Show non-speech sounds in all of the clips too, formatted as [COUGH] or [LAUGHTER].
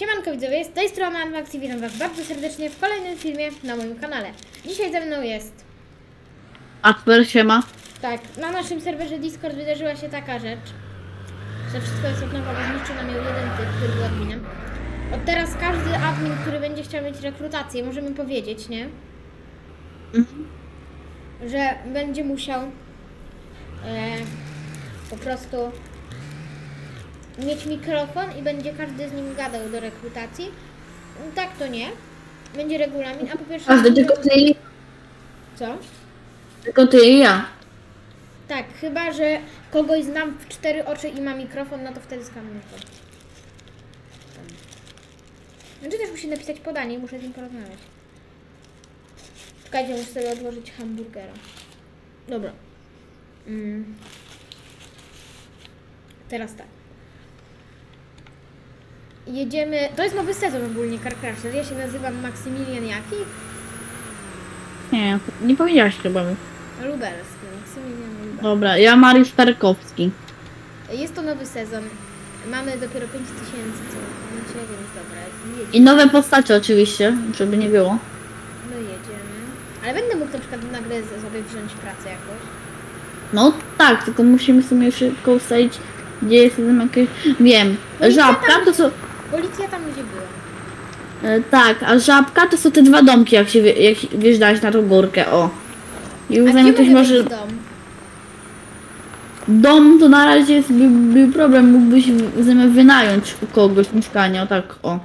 Siemanko widzowie, z tej strony Anmax i witam was bardzo serdecznie w kolejnym filmie na moim kanale. Dzisiaj ze mną jest, Atmer się ma. tak, na naszym serwerze Discord wydarzyła się taka rzecz, że wszystko jest od nowa, bo zniszczył nam ją jeden typ, który był adminem. Od teraz każdy admin, który będzie chciał mieć rekrutację, możemy powiedzieć, nie? Że będzie musiał e, po prostu mieć mikrofon i będzie każdy z nim gadał do rekrutacji. Tak to nie. Będzie regulamin, a po pierwsze... Każdy, tylko ty i Co? tylko ty i ja. Tak, chyba, że kogoś znam w cztery oczy i ma mikrofon, no to wtedy skanuję to. Znaczy też musi napisać podanie i muszę z nim porozmawiać. Czekajcie, muszę sobie odłożyć hamburgera. Dobra. Mm. Teraz tak. Jedziemy... To jest nowy sezon ogólnie Car Crusher. Ja się nazywam Maksymilian Jaki. Nie, nie powiedziałaś chyba mi. Lubelski. Maksymilian Lubelski. Dobra, ja Mariusz Tarkowski. Jest to nowy sezon. Mamy dopiero 5000 co macie, więc dobra, jedziemy. I nowe postacie oczywiście, żeby nie było. No jedziemy. Ale będę mógł na przykład nagle sobie wziąć pracę jakoś. No tak, tylko musimy sobie szybko ustalić, gdzie jest tam jakieś... Wiem, Policja żabka tam- to są... Policja tam gdzie była. E, tak, a żabka to są te dwa domki, jak się wie- jak wjeżdżałeś na tą górkę, o. I A uznajmy gdzie ktoś może może... być dom? Dom to na razie jest by, by problem, mógłbyś zamiast wynająć u kogoś mieszkanie, o tak, o.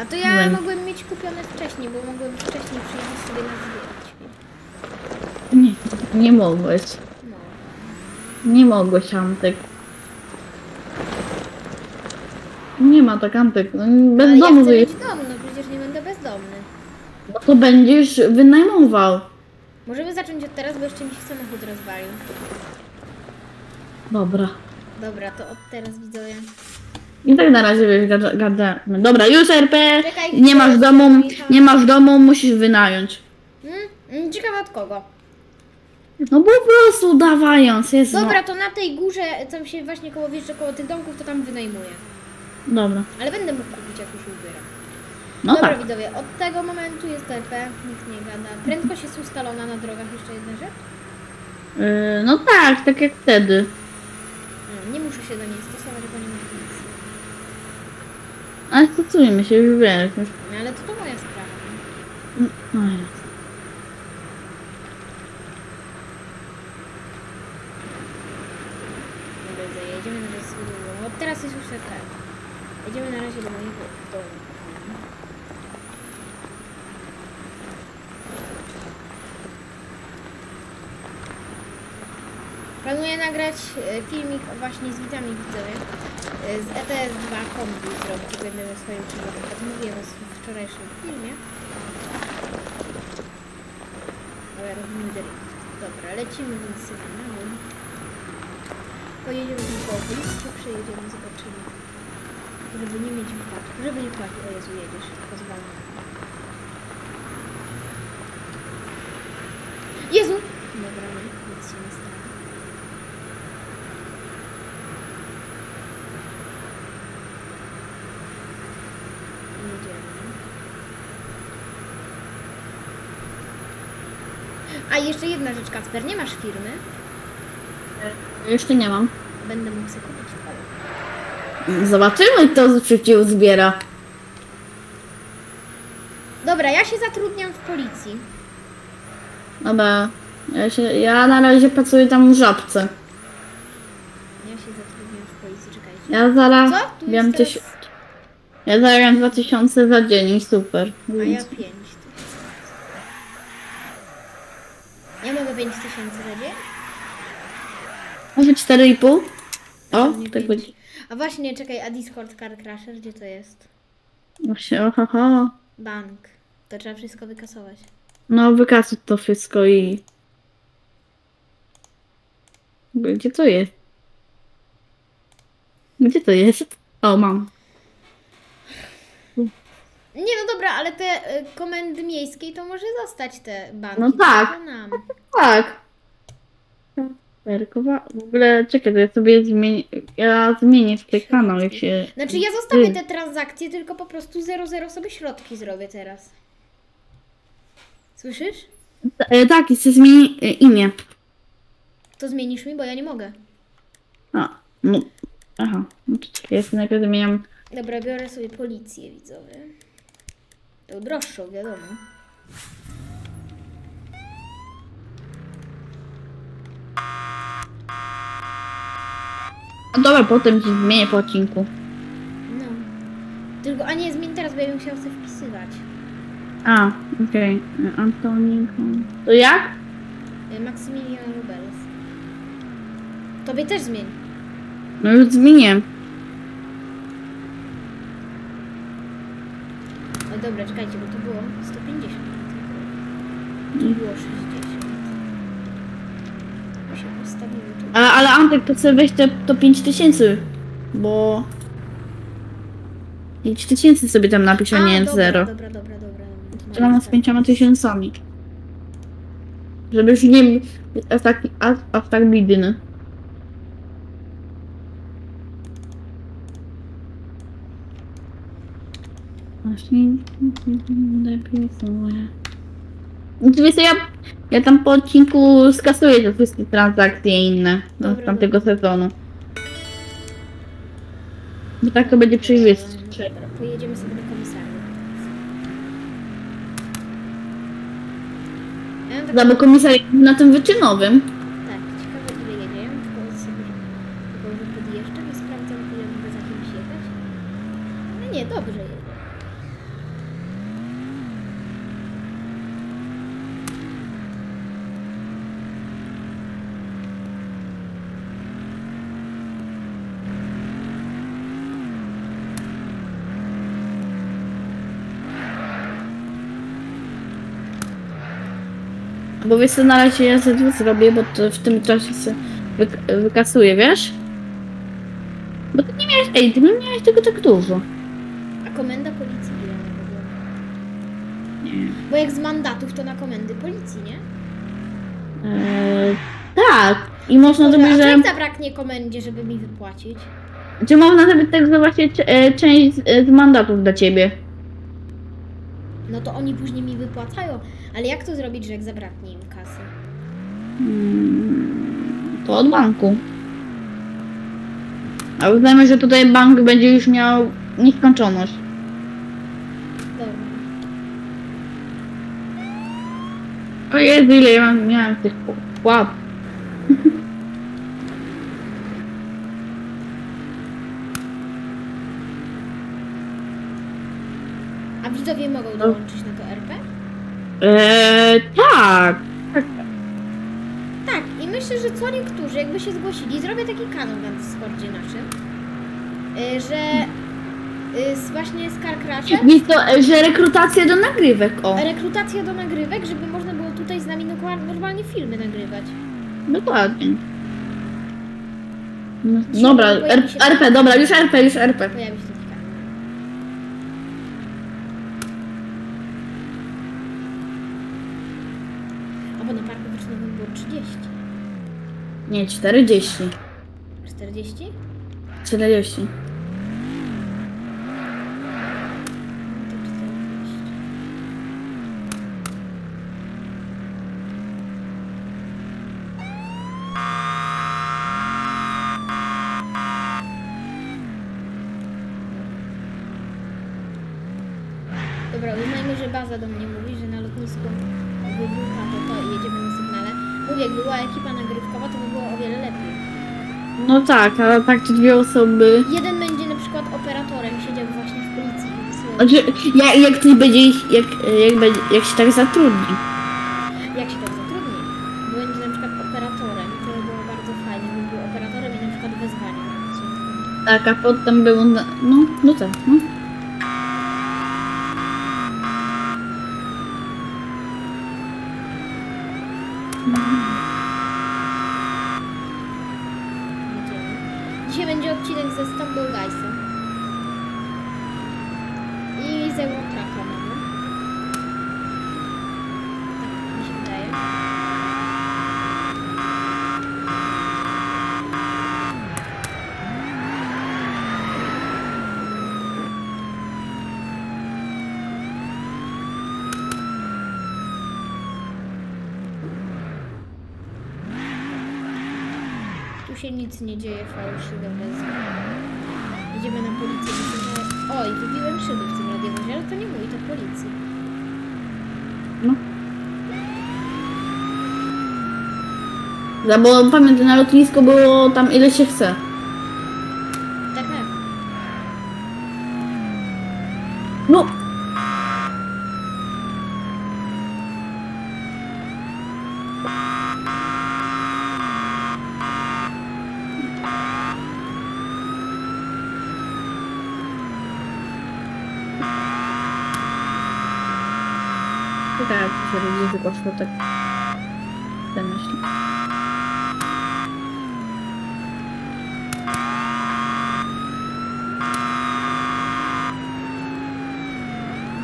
A to ja mogłem mieć kupione wcześniej, bo mogłem wcześniej przyjechać sobie na zbierać. Nie, nie mogłeś. No. Nie mogłeś, Antek. Nie ma tak, Antek. No, Bez Ale ja domu chcę wyjeść. mieć dom, no przecież nie będę bezdomny. No to będziesz wynajmował. Możemy zacząć od teraz, bo jeszcze mi się samochód rozwalił. Dobra. Dobra, to od teraz widzowie. I tak na razie wiesz, gada. Dobra, już RP. Czekaj, Nie masz domu, Michał. nie masz domu, musisz wynająć. Hmm? Mm, Ciekawe od kogo. No po prostu dawając, jest Dobra, to na tej górze, tam się właśnie koło wjeżdża koło tych domków, to tam wynajmuję. No. Dobra. Ale będę mógł kupić, jak już ubieram. No Dobra, tak. widzowie, od tego momentu jest TP, nikt nie gada. Prędkość jest ustalona na drogach, jeszcze jedna rzecz. Yy, no tak, tak jak wtedy. Nie muszę się do niej stosować, bo nie ma nic. Ale stosujmy się, już wiesz. Już. No, ale to, to moja sprawa. No jest. Dobra, jedziemy na razie sobie do Od teraz jest już TP. Jedziemy na razie do mojego domu. Planuję nagrać e, filmik właśnie z widzami widzowie. E, Z ETS 2 kombi zrobić, będę swoim przygotowaniu. Tak mówiłem w wczorajszym filmie. Ale robimy drift. Dobra, lecimy więc sobie na dół. Pojedziemy tylko blisko, przejedziemy, zobaczymy. Żeby nie mieć wypadku, żeby nie płacić. O Jezu, jedziesz, zwalniam. Jezu! Dobra, nic się nie stało. A jeszcze jedna rzecz, Kacper, nie masz firmy? Jeszcze nie mam. Będę mógł sobie. Zobaczymy, kto szybciej uzbiera. Dobra, ja się zatrudniam w policji. Dobra. Ja, się, ja na razie pracuję tam w żabce. Ja się zatrudniam w policji, czekajcie. Ja zaraz Co? Tu wiem jest teraz... Ja zarabiam 2000 za dzień super. A ja Więc- 5 Ja mogę 5 tysięcy za dzień? Może 4,5? O, Nie tak będzie. A właśnie, czekaj, a Discord Car Crusher, gdzie to jest? Właśnie, ohoho. Bank. To trzeba wszystko wykasować. No, wykasuj to wszystko i... Gdzie to jest? Gdzie to jest? O, mam. Nie, no dobra, ale te y, komendy miejskie to może zostać te banki. No tak. Tak. Perkowa? W ogóle czekaj, to ja sobie zmienię. Ja zmienię tutaj kanał, jak się. Znaczy ja zostawię te transakcje, tylko po prostu 00 sobie środki zrobię teraz. Słyszysz? E, tak, chcę zmienić e, imię. To zmienisz mi, bo ja nie mogę. A, no. Aha, no to czekaj, ja sobie najpierw zmieniam. Dobra, biorę sobie policję widzowie. To droższą, wiadomo. No dobra, potem ci zmienię po odcinku. No. Tylko, a nie, zmień teraz, bo ja bym chciał sobie wpisywać. A, okej. Okay. Antonik. To jak? Y, Maksymilian Lubelec. Tobie też zmień. No już zmieniłem. No dobra, czekajcie, bo to było 150. To było 60. Się tu. Ale, ale Antek, to chcę weź te, to 5000. Bo. 5000 sobie tam napisz, a nie dobra, zero. Dobra, dobra, dobra. dobra. To z pięcioma tysiącami. Żeby już nie aż tak, aż, aż tak biedny. Właśnie lepiej sobie. Znaczy, wiesz co, ja, ja tam po odcinku skasuję te wszystkie transakcje inne no, Dobra, z tamtego sezonu. Bo tak to będzie przejrzyste. Dobra, pojedziemy sobie do komisariatu. Ja mam taką- komisariatu na tym wyczynowym. Tak, ciekawe ile jedziemy, tylko sobie tylko że podjeżdżam i sprawdzam ile mogę za kimś jechać. No nie, dobrze jedzie. Bo wiesz co, na razie ja sobie zrobię, bo to w tym czasie się wyk wykasuję, wiesz? Bo ty nie miałeś, ej, ty nie miałeś tego tak dużo. A komenda policji ile? Nie. Bo jak z mandatów to na komendy policji, nie? Eee, tak. I można Dobra, a zrobić, że... jak zabraknie komendzie, żeby mi wypłacić? Czy można zrobić tak, że właśnie e, część z, e, z mandatów dla ciebie? No to oni później mi wypłacają. Ale jak to zrobić, że jak zabraknie im kasy? Hmm, to od banku. A uznajmy, że tutaj bank będzie już miał nieskończoność. Dobra. O Jezu, ile ja mam, miałem tych łap. A widzowie mogą dołączyć to RP? Eee, tak. Tak, i myślę, że co niektórzy jakby się zgłosili, zrobię taki kanał na Discordzie naszym, y, że y, właśnie z Car Crashem Jest to, e, że rekrutacja do nagrywek, o. rekrutacja do nagrywek, żeby można było tutaj z nami normalnie filmy nagrywać. Dokładnie. No, dobra, R- RP, dobra, już RP, już RP. Pojawi się Nie, 40. 40? 40. tak, ale tak to dwie osoby. Jeden będzie na przykład operatorem, siedział właśnie w policji. Znaczy, jak, jak ktoś będzie ich, jak, jak, będzie, jak się tak zatrudni. Jak się tak zatrudni? Bo będzie na przykład operatorem, to by było bardzo fajnie, by był operatorem i na przykład wezwania. Tak, a potem był, na, no, no tak, no. z Eurotraka mamy. Tak mi się wydaje. Tu się nic nie dzieje fałszywe wezwanie. Idziemy na policję. Oj, wybiłem szybę w tym radiowozie, ale to nie mój, to policji. No. No bo pamiętam, na lotnisku było tam ile się chce. Tak, tak. No. Tak, to się ryzyko poszło tak. Ten myśli.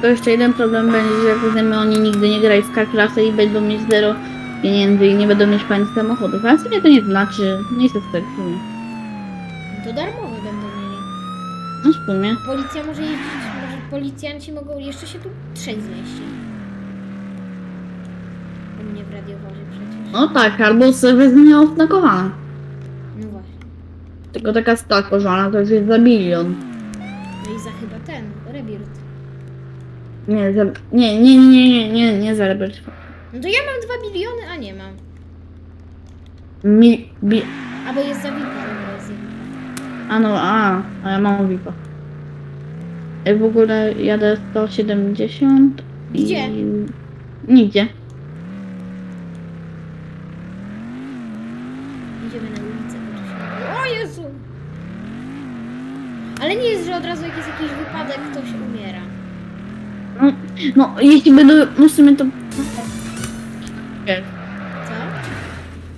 To jeszcze jeden problem będzie, że jak wiemy, oni nigdy nie grają w K-klasę i będą mieć zero pieniędzy i nie będą mieć fajnych samochodów. Ale w sumie to nie znaczy, nie jest to tak w sumie. To darmowe będą mieli. No w sumie. Policja może jeździć, może policjanci mogą jeszcze się tu zmieścić. W radiowozie przecież. No tak, albo serwer nie oznakowana. No właśnie. Tylko taka stakowana to już jest za milion. No i za chyba ten, Rebirth. Nie, za, nie, nie, nie, nie, nie, nie za rebel. No to ja mam 2 miliony, a nie mam. Mi, bi, Albo jest za VIP, dobra, jest za VIP. a no, a, a ja mam VIPa. Ja w ogóle jadę 170 i... Gdzie? Nigdzie. Idziemy na ulicę. O Jezu! Ale nie jest, że od razu jak jest jakiś wypadek, ktoś umiera. No, no jeśli będą, no w sumie to... Co?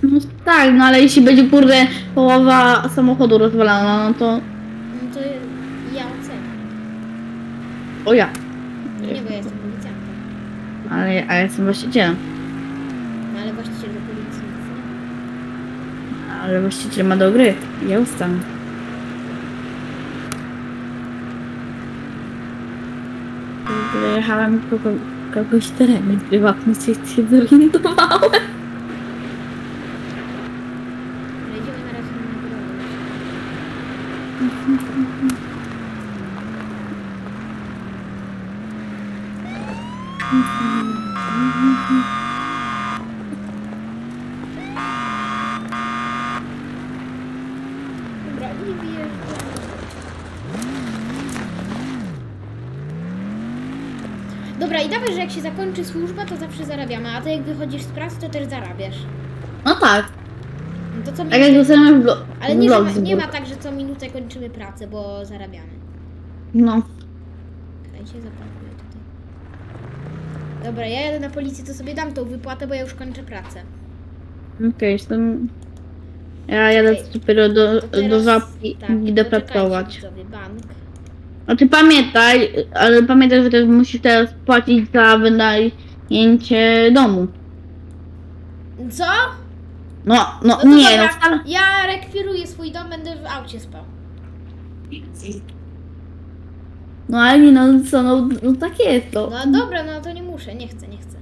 No tak, no ale jeśli będzie kurde połowa samochodu rozwalona, no to... No to ja oceniam. O ja. No nie, bo ja jestem policjantem. Ale, ale ja jestem właścicielem. No ale właściciel do policji nic nie. Ale właściciel ma do gry. Ja ogóle jechałem kogo, kogoś tereny prywatny, się, się zorientowałem. Ale idziemy na razie na nagrodę. Dobra, i wjeżdżam. Dobra, i dawaj, że jak się zakończy służba, to zawsze zarabiamy, a ty jak wychodzisz z pracy, to też zarabiasz. No tak, No to co tak jak minutę- dostałem w, Ale nie, że ma, nie ma tak, że co minutę kończymy pracę, bo zarabiamy. No. Czekajcie, zaparkuję tutaj. Dobra, ja jadę na policję, to sobie dam tą wypłatę, bo ja już kończę pracę. Okej, jestem... Ja jadę Czekaj. dopiero do, To do żabki tak, i idę pracować. widzowie, bank. A ty pamiętaj, ale pamiętaj, że też musisz teraz płacić za wynajęcie domu. Co? No, no, No nie, dobra, no wcale... ja rekwiruję swój dom, będę w aucie spał. No ale nie, no co, no, no tak jest to. No dobra, no to nie muszę, nie chcę, nie chcę.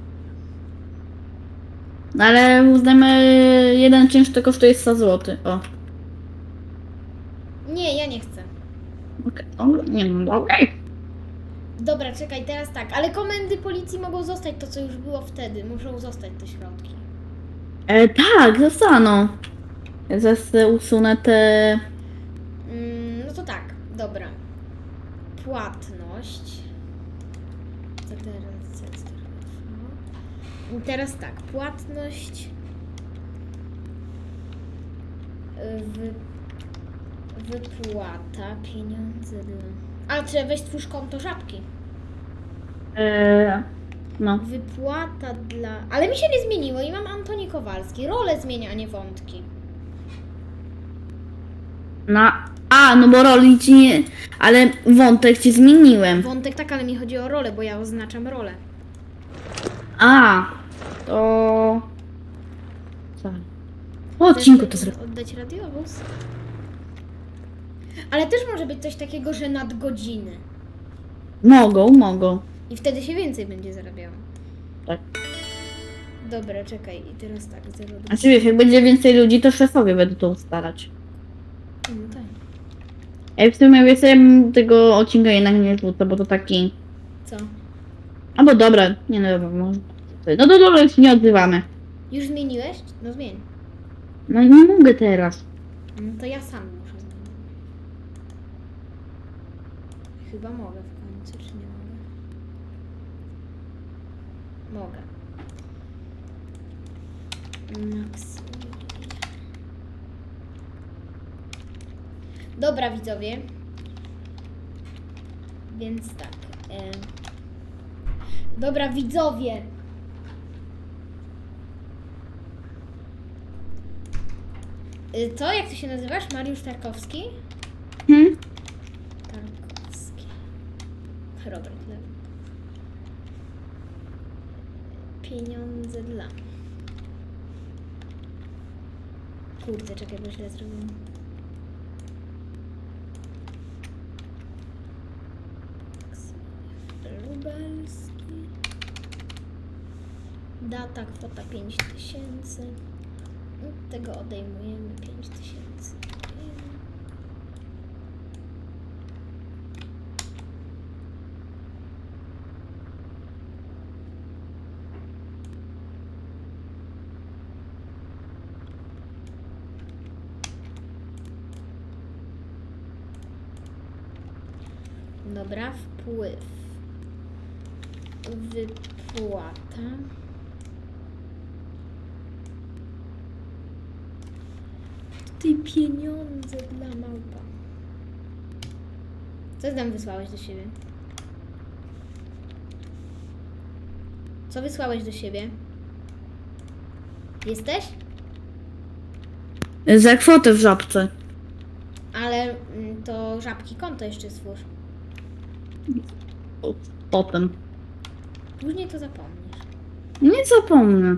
No ale uznajmy, jeden czynsz to kosztuje 100 zł. O, Nie, ja nie chcę. Okej, o, nie no, okej. Dobra, czekaj, teraz tak, ale komendy policji mogą zostać to, co już było wtedy. Muszą zostać te środki. E, tak, zostaną. Zaraz usunę te... Mm, no to tak, dobra. Płatność. Co teraz? I teraz tak, płatność. y, Wy, wypłata, pieniądze dla. A trzeba weź twórz konto żabki. E, no. Wypłata dla. Ale mi się nie zmieniło i mam Antoni Kowalski. Rolę zmienia, a nie wątki. Na... A, no bo roli ci nie... Ale wątek ci zmieniłem. Wątek tak, ale mi chodzi o rolę, bo ja oznaczam rolę. A, to... Co? Po odcinku to zrobię. Oddać radiowóz. Ale też może być coś takiego, że nadgodziny. Mogą, mogą. I wtedy się więcej będzie zarabiało. Tak. Dobra, czekaj, i teraz tak, 0 A czy wiesz, jak będzie więcej ludzi, to szefowie będą to ustalać. No tak. Ja w sumie wiesz, ja bym tego odcinka jednak nie rzucę, bo to taki... Co? Albo dobra, nie no dobra, może... No to dobra, już nie odzywamy. Już zmieniłeś? No zmień. No nie mogę teraz. No to ja sam muszę zmienić. Chyba mogę w końcu, czy nie mogę? Mogę. Dobra widzowie. Więc tak. E... Dobra widzowie. Co? Jak ty się nazywasz? Mariusz Tarkowski? Hmm? Robert Lew. Pieniądze dla. Kurde, czekaj, bo źle zrobiłam. Lubelski. Data, kwota 5000. Od tego odejmujemy 5000. Dobra, wpływ. Wypłata. Ty pieniądze dla małpa. Co ty tam wysłałeś do siebie? Co wysłałeś do siebie? Jesteś? Za kwotę w żabce. Ale mm, to żabki konto jeszcze stwórz. Potem. Później to zapomnisz. Nie zapomnę.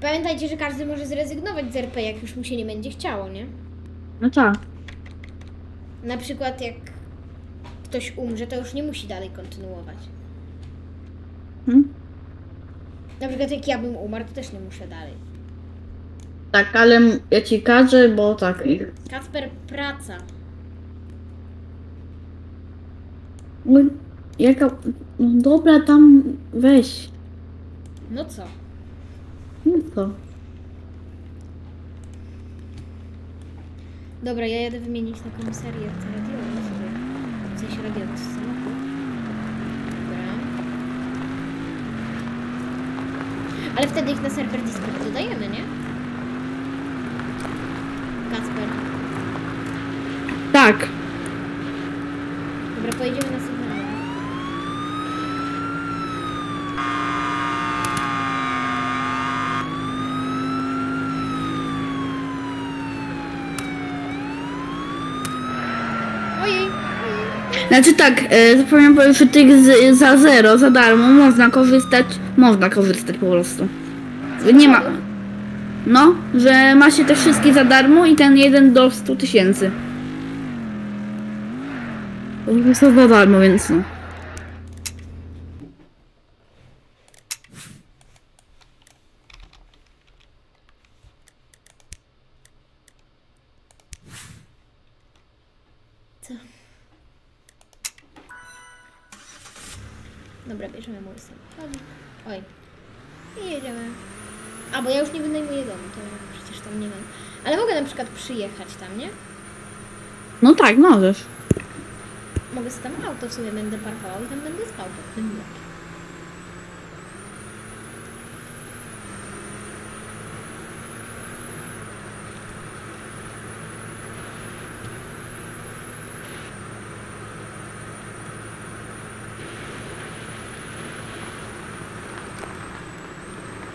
Pamiętajcie, że każdy może zrezygnować z RP, jak już mu się nie będzie chciało, nie? No tak. Na przykład jak ktoś umrze, to już nie musi dalej kontynuować. Hmm? Na przykład jak ja bym umarł, to też nie muszę dalej. Tak, ale ja ci każę, bo tak. Kacper, praca. Oj, Jaka. No dobra, tam weź. No co? No co? Dobra, ja jadę wymienić na komisariat radiowy sobie. W sensie radiowy samochód. Dobra. Ale wtedy ich na serwer Discord dodajemy, nie? Kacper. Tak. Dobra, pojedziemy na sygnał. Znaczy tak, e, zapomniałam powiedzieć, że tych za zero, za darmo można korzystać. Można korzystać po prostu. Nie ma. No, że ma się te wszystkie za darmo i ten jeden do 100 tysięcy. To są za darmo, więc no. Co? Dobra, bierzemy mój samochód. Oj. I jedziemy. A, bo ja już nie wynajmuję domu, to przecież tam nie mam. Ale mogę na przykład przyjechać tam, nie? No tak, możesz. Mogę sobie tam auto w sumie będę parkował i tam będę spał pod tym blokiem.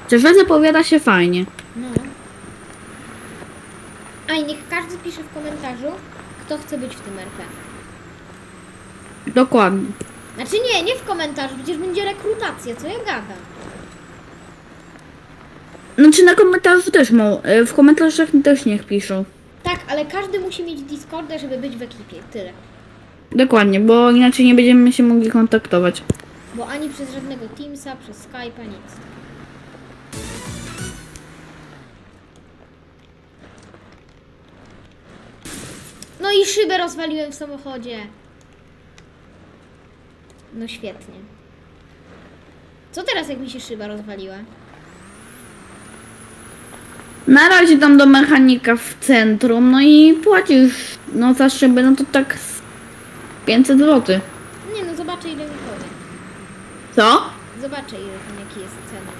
Szczerze zapowiada się fajnie. No. A i niech każdy pisze w komentarzu, kto chce być w tym RP. Dokładnie. Znaczy nie, nie w komentarzu, przecież będzie rekrutacja, co ja gadam. Znaczy na komentarzu też mo- e, w komentarzach też niech piszą. Tak, ale każdy musi mieć Discorda, żeby być w ekipie. Tyle. Dokładnie, bo inaczej nie będziemy się mogli kontaktować. Bo ani przez żadnego Teamsa, przez Skype'a, nic. I szybę rozwaliłem w samochodzie. No świetnie. Co teraz, jak mi się szyba rozwaliła? Na razie tam do mechanika w centrum, no i płacisz no za szybę, no to tak z 500 zł. Nie no, zobaczę ile mi powie. Co? Zobaczę ile tam jaki jest cena.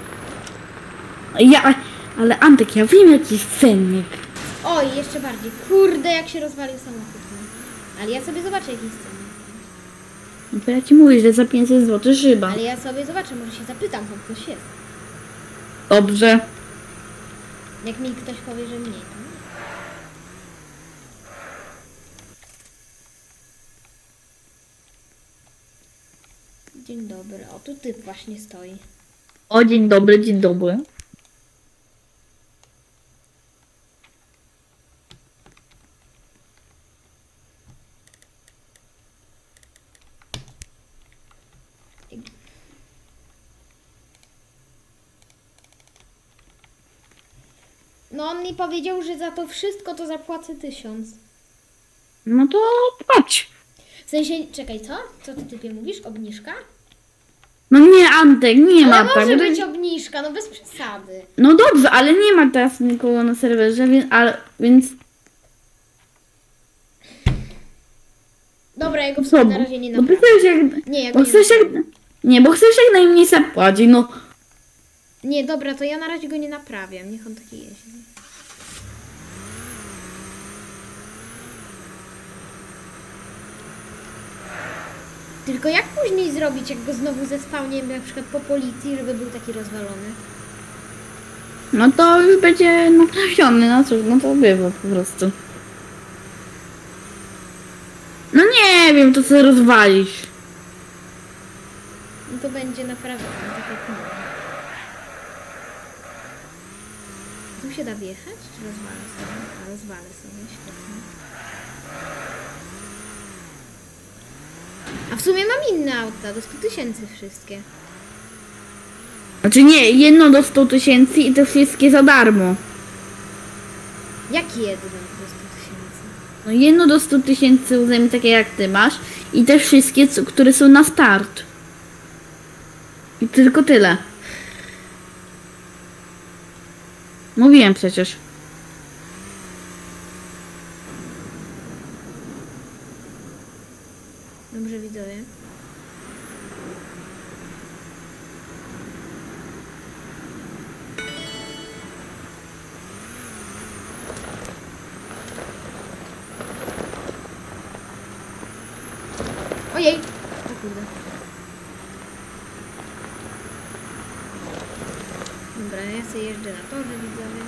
Ja, ale Antek, ja wiem jaki jest cennik. Oj, jeszcze bardziej. Kurde, jak się rozwalił samochód. Ale ja sobie zobaczę jaki jest cena. No to ja ci mówię, że za 500 zł szyba. Ale ja sobie zobaczę, może się zapytam, tam ktoś jest. Dobrze. Jak mi ktoś powie, że mniej, to nie. Dzień dobry. O, tu typ właśnie stoi. O, dzień dobry, dzień dobry. No on mi powiedział, że za to wszystko to zapłacę tysiąc. No to płać. W sensie, czekaj, co? Co ty typie mówisz? Obniżka? No nie, Antek, nie ma Ale tak. może to- być obniżka, no bez przesady. No dobrze, ale nie ma teraz nikogo na serwerze, więc, ale, więc Dobra, ja go co? na razie nie No bo naprawię. chcesz jak... Nie, ja go Bo nie chcesz naprawię. jak... Nie, bo chcesz jak najmniej zapłacić, no. Nie, dobra, to ja na razie go nie naprawiam. Niech on taki jeździ. Tylko jak później zrobić, jak go znowu zespałnię na przykład po policji, żeby był taki rozwalony? No to już będzie naprawiony, no cóż, no to bywa po prostu. No nie wiem, to co rozwalisz. No to będzie naprawiony, tak jak mówię. Tu się da wjechać? Czy rozwalę sobie? A, rozwalę sobie, świetnie. A w sumie mam inne auta, do 100 tysięcy wszystkie. Znaczy nie, jedno do 100 tysięcy i te wszystkie za darmo. Jak jedno do 100 tysięcy? No jedno do 100 tysięcy uzajmie takie jak ty masz i te wszystkie, co- które są na start. I tylko tyle. Mówiłem przecież. Dobrze widzowie. Ojej! O kurde. Dobra, ja sobie jeżdżę na torze widzowie.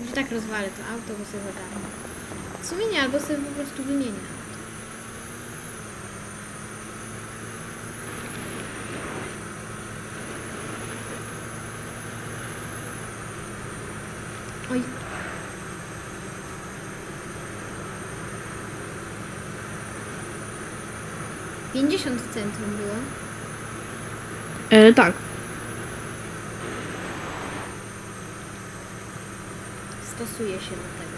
Może tak rozwalę to auto, bo sobie zagarnę. W sumie nie, albo sobie po prostu wymienię. Oj. Pięćdziesiąt w centrum było. E, tak. Stosuje się do tego.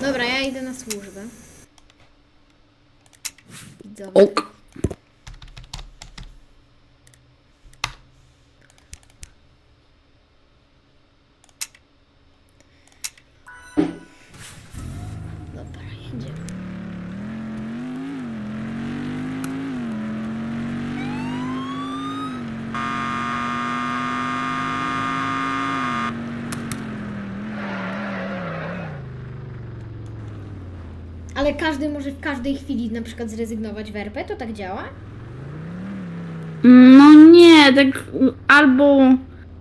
Dobra, ja idę na służbę. Widzowie. Jedziemy. Ale każdy może w każdej chwili na przykład zrezygnować w RP, to tak działa? No nie, tak albo,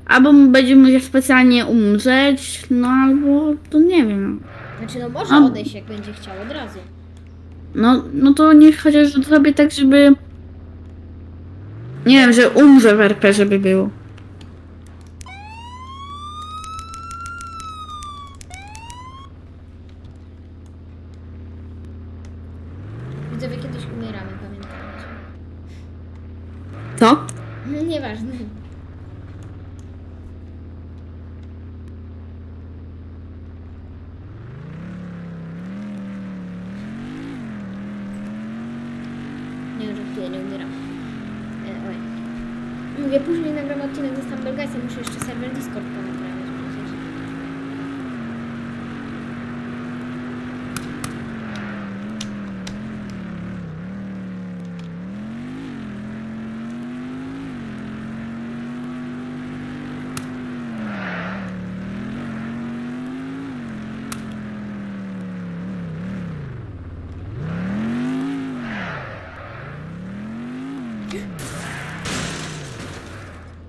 albo będzie musiał specjalnie umrzeć, no albo to nie wiem. Znaczy no może A- odejść jak będzie chciał od razu. No, no to niech chociaż zrobię tak, żeby... Nie wiem, że umrze w RP, żeby było. Widzowie kiedyś umieramy, pamiętajcie. Co? Nieważne. Nie, żartuję, nie umieram. E, oj. Mówię, później nagram odcinek ze Stumble Guysem, muszę jeszcze serwer Discord ponaprawiać przecież.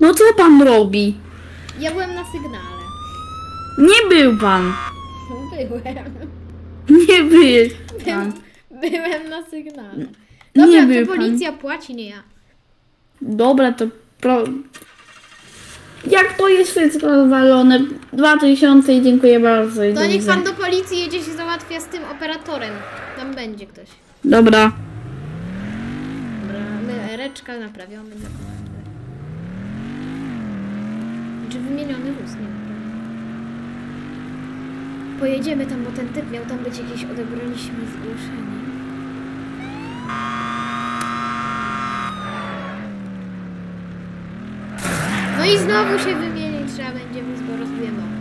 No co pan robi? Ja byłem na sygnale. Nie był pan. Byłem. Nie był pan. Byłem na sygnale. Nie Dobra, był to pan. policja płaci, nie ja. Dobra, to pro... Jak to jest wszystko rozwalone? 2000 i dziękuję bardzo. To niech pan do policji jedzie się załatwia z tym operatorem. Tam będzie ktoś. Dobra. Dobra, my reczka naprawiony na komendę. Czy wymieniony wóz, nie naprawdę. Pojedziemy tam, bo ten typ miał tam być jakiś, odebraliśmy zgłoszenie. No i znowu się wymienić trzeba będzie wóz, bo rozbijemy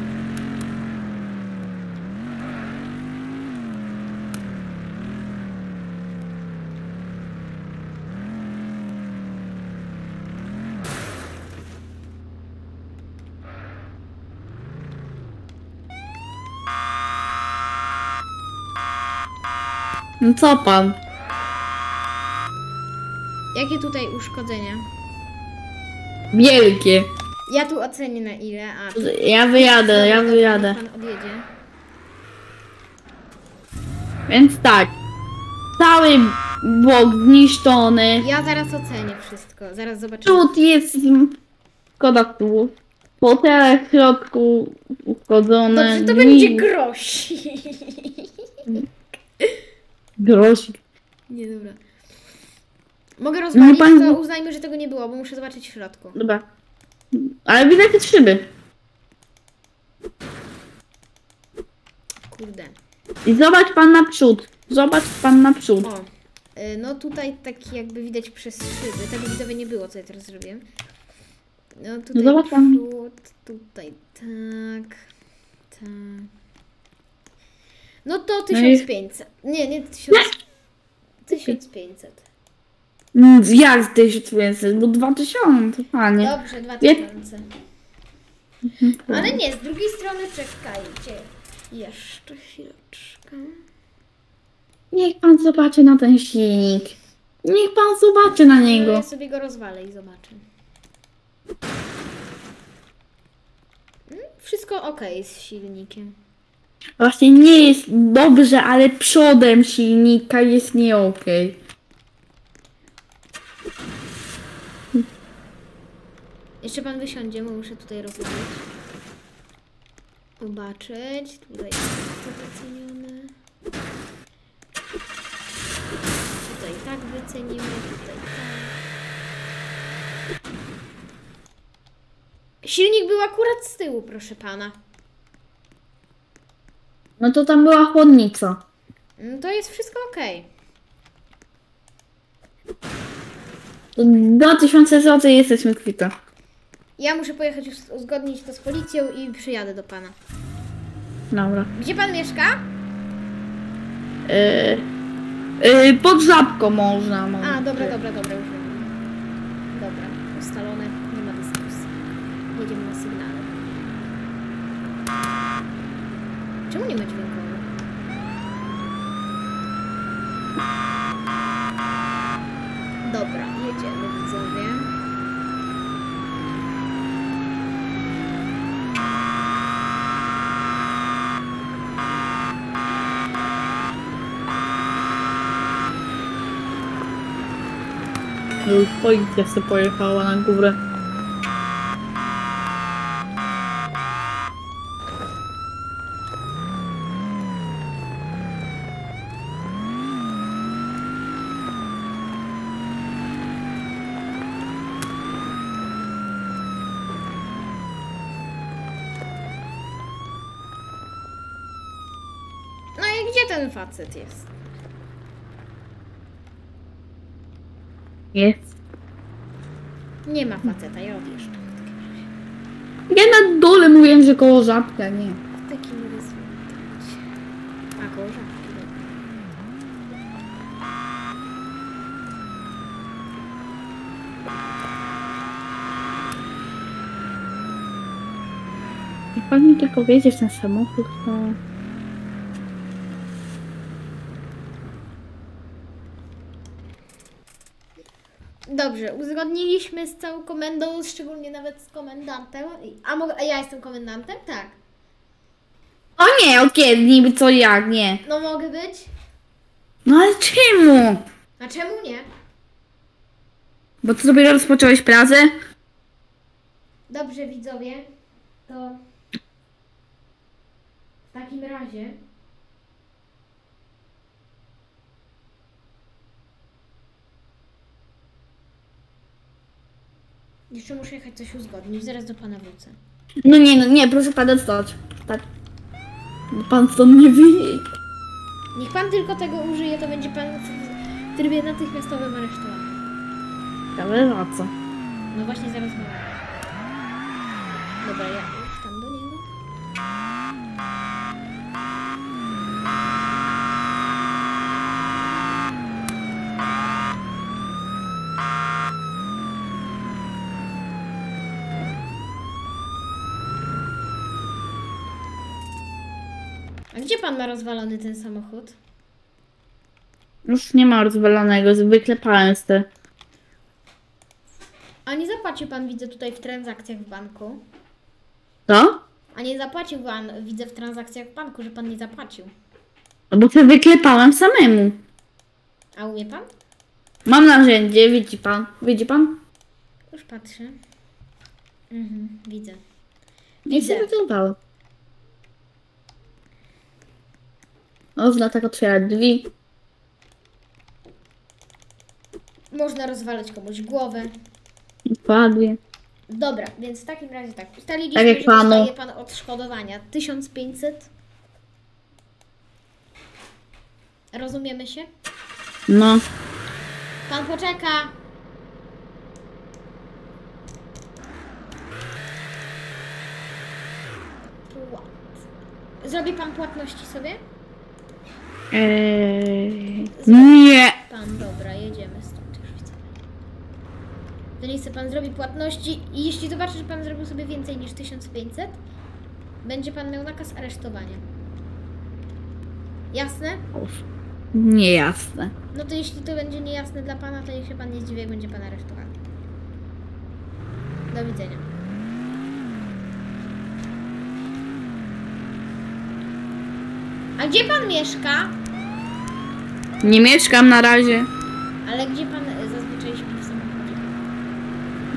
No co pan? Jakie tutaj uszkodzenia? Wielkie. Ja tu ocenię na ile, a... Ja wyjadę, ja wyjadę. Pan odjedzie. Więc tak. Cały bok zniszczony. Ja zaraz ocenię wszystko, zaraz zobaczymy. Przód jest szkoda tu. Fotele w środku uszkodzone. Dobrze, to będzie grosi. [LAUGHS] Grosik. Nie, dobra. Mogę rozwalić, pan- to uznajmy, że tego nie było, bo muszę zobaczyć w środku. Dobra. Ale widać te szyby. Kurde. I zobacz pan naprzód. Zobacz pan naprzód. O. y, No tutaj tak jakby widać przez szyby. Tego widzowie nie było, co ja teraz zrobiłem. No tutaj zobacz pan. przód, tutaj tak, tak. No to No i- 1500. Nie, nie 1000. 1500. Mm, Jak 1500? No 2000, panie. Dobrze, 2000. Ale nie, z drugiej strony czekajcie. Jeszcze chwileczkę. Niech pan zobaczy na ten silnik. Niech pan zobaczy na No, niego. ja sobie go rozwalę i zobaczę. Mm, Wszystko ok z silnikiem. Właśnie nie jest dobrze, ale przodem silnika jest nie okej. Jeszcze pan wysiądzie, bo muszę tutaj rozwalić. Zobaczyć. Tutaj jest to wycenione. Tutaj tak wycenimy, tutaj tak. Silnik był akurat z tyłu, proszę pana. No to tam była chłodnica. No to jest wszystko ok. To 2000 zł jesteśmy kwita. Ja muszę pojechać uz- uzgodnić to z policją i przyjadę do pana. Dobra. Gdzie pan mieszka? Yy, yy, pod żabką można. A, może. dobra, dobra, dobra, już wiem. Dobra, ustalone, nie ma dyskusji. Jedziemy na sygnale. Czemu nie ma dźwięku? Dobra, jedziemy widzowie. Już policja sobie pojechała na górę. Facet jest? Jest. Nie ma faceta, ja odjeżdżam. Ja na dole mówiłem, że koło żabka, nie. W takim. A, koło żabki, dobra. Jak pan mi tylko wjedzie w ten samochód, to... Dobrze, uzgodniliśmy z całą komendą, szczególnie nawet z komendantem. A, mogę, a ja jestem komendantem? Tak. O nie, od kiedy, niby co jak, nie. No mogę być? No ale czemu? A czemu nie? Bo ty dopiero rozpocząłeś pracę? Dobrze, widzowie, to w takim razie jeszcze muszę jechać coś uzgodnić, zaraz do pana wrócę. No nie, no nie, proszę pana stać. Tak. Bo pan stąd nie wyjdzie. Niech pan tylko tego użyje, to będzie pan w trybie natychmiastowym aresztowany. Ale za co? No właśnie zaraz mam. Dobra, ja już tam do niego. A gdzie pan ma rozwalony ten samochód? Już nie ma rozwalonego, wyklepałem z te. A nie zapłacił pan, widzę tutaj w transakcjach w banku. Co? A nie zapłacił pan, widzę w transakcjach w banku, że pan nie zapłacił. No bo te wyklepałem samemu. A umie pan? Mam narzędzie, widzi pan. Widzi pan? Już patrzę. Mhm, widzę. Nie Widzę. się wyklepałem. Można tak otwierać drzwi. Można rozwalać komuś głowę. Dokładnie. Dobra, więc w takim razie tak. Ustaliliśmy, Tak że panu. dostaje pan odszkodowania 1500. Rozumiemy się? No. Pan poczeka. Płat. Zrobi pan płatności sobie? Eee, nie. Pan, dobra, jedziemy stąd już widzę. To nie chce pan zrobi płatności i jeśli zobaczy, że pan zrobił sobie więcej niż 1500, będzie pan miał nakaz aresztowania. Jasne? Niejasne. No to jeśli to będzie niejasne dla pana, to niech się pan nie zdziwi, jak będzie pan aresztowany. Do widzenia. A gdzie pan mieszka? Nie mieszkam na razie. Ale gdzie pan e, zazwyczaj śpi w samochodzie?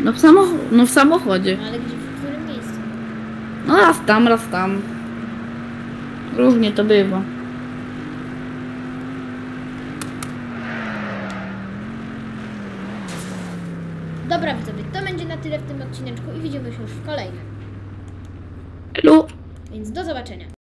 No w, samoch- no w samochodzie. No ale gdzie, w którym miejscu? No raz tam, raz tam. Różnie to bywa.